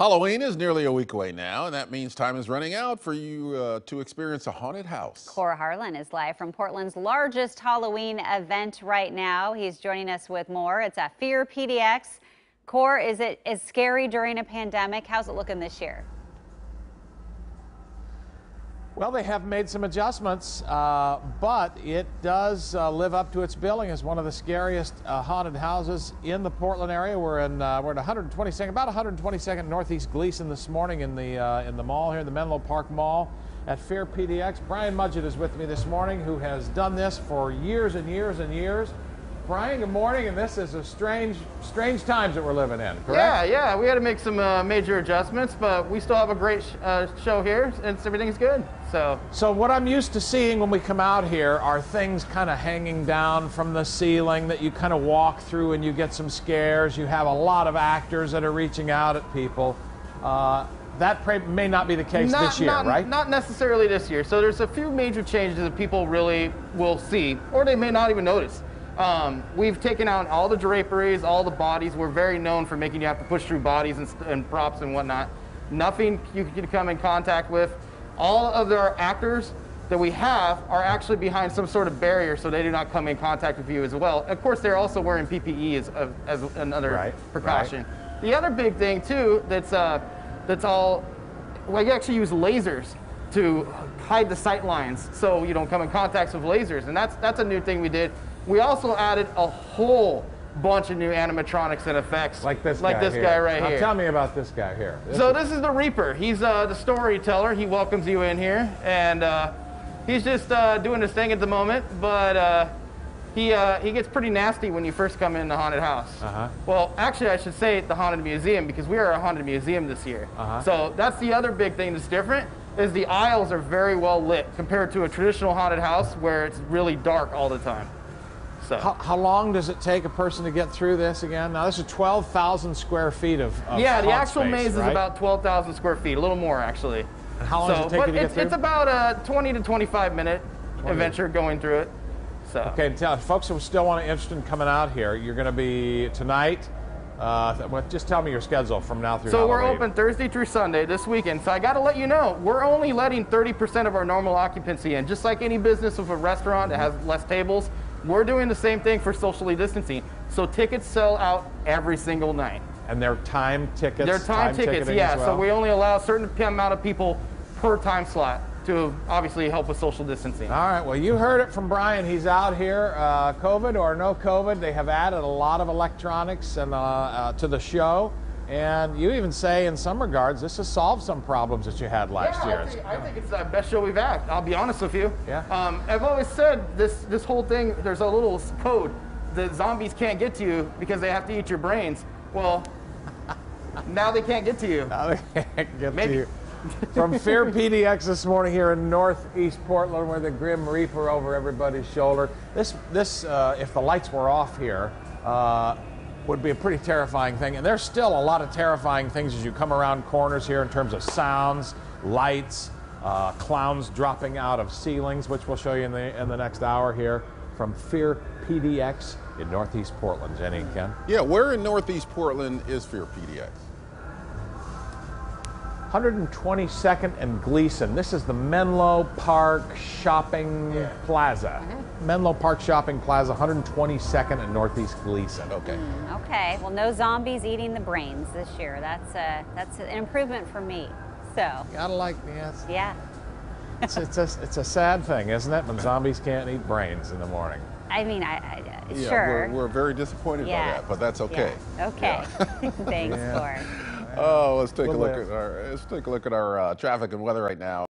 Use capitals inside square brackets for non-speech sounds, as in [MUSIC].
Halloween is nearly a week away now, and that means time is running out for you uh, to experience a haunted house. Kohr Harlan is live from Portland's largest Halloween event right now. He's joining us with more. It's at Fear PDX. Cora, is it is scary during a pandemic? How's it looking this year? Well, they have made some adjustments, uh, but it does uh, live up to its billing as one of the scariest uh, haunted houses in the Portland area. We're in uh, we're at 122nd, about 122nd Northeast Glisan this morning in the uh, in the mall here, in the Menlo Park Mall at Fear PDX. Brian Mudgett is with me this morning, who has done this for years and years and years. Brian, good morning, and this is a strange, strange times that we're living in, correct? Yeah, yeah, we had to make some uh, major adjustments, but we still have a great sh uh, show here, and everything's good. So, so what I'm used to seeing when we come out here are things kind of hanging down from the ceiling that you kind of walk through and you get some scares. You have a lot of actors that are reaching out at people. Uh, that may not be the case not, this year, not, right? Not necessarily this year. So there's a few major changes that people really will see, or they may not even notice. Um, we've taken out all the draperies, all the bodies. We're very known for making you have to push through bodies and, and props and whatnot. Nothing you can come in contact with. All of our actors that we have are actually behind some sort of barrier so they do not come in contact with you as well. Of course, they're also wearing PPE as, as another right, precaution. Right. The other big thing too that's, uh, that's all, well, you actually use lasers to hide the sight lines so you don't come in contact with lasers. And that's, that's a new thing we did. We also added a whole bunch of new animatronics and effects. Like this like guy this here. guy right now here. Tell me about this guy here. This so is... this is the Reaper. He's uh, the storyteller. He welcomes you in here, and uh, he's just uh, doing his thing at the moment. But uh, he uh, he gets pretty nasty when you first come in the haunted house. -huh. Well, actually, I should say the haunted museum because we are a haunted museum this year. -huh. So that's the other big thing that's different is the aisles are very well lit compared to a traditional haunted house where it's really dark all the time. So. How, how, long does it take a person to get through this again? Now, this is 12,000 square feet of, of Yeah, the actual space, maze right? is about 12,000 square feet, a little more actually. And how long so, does it take to get through? It's about a 20 to 25 minute 20. adventure going through it. So. Okay, tell folks who still want to interested in coming out here, you're going to be tonight. Uh, just tell me your schedule from now through. So Halloween. we're open Thursday through Sunday this weekend. So I got to let you know, we're only letting 30% of our normal occupancy in. Just like any business with a restaurant that has less tables, we're doing the same thing for socially distancing. So tickets sell out every single night. And they're time tickets? They're time, time tickets, yeah. Well? So we only allow a certain amount of people per time slot to obviously help with social distancing. All right, well, you heard it from Brian. He's out here, uh, COVID or no COVID. They have added a lot of electronics and, uh, uh, to the show. And you even say, in some regards, this has solved some problems that you had last yeah, year. I think, I think, it's the best show we've had. I'll be honest with you. Yeah. Um, I've always said this this whole thing. There's a little code that zombies can't get to you because they have to eat your brains. Well, [LAUGHS] now they can't get to you. Now they can't get Maybe. to you. [LAUGHS] From Fear PDX this morning here in Northeast Portland, where the Grim Reaper over everybody's shoulder. This, this, uh, if the lights were off here, uh, would be a pretty terrifying thing. And there's still a lot of terrifying things as you come around corners here in terms of sounds, lights, uh, clowns dropping out of ceilings, which we'll show you in the, in the next hour here from Fear PDX in Northeast Portland. Jenny, Ken? Yeah, where in Northeast Portland is Fear PDX? 122nd and Glisan. This is the Menlo Park Shopping yeah. Plaza. Mm -hmm. Menlo Park Shopping Plaza, 122nd and Northeast Glisan. Okay. Mm, okay. Well, no zombies eating the brains this year. That's a, that's an improvement for me. So. You gotta like yes. Yeah. it's, it's, a, it's a sad thing, isn't it, when zombies can't eat brains in the morning? I mean, I, I yeah, sure. We're, we're very disappointed yeah. by that, but that's okay. Yeah. Okay. [LAUGHS] Thanks, yeah. Oh, let's take a look at our let's take a look at our uh, traffic and weather right now.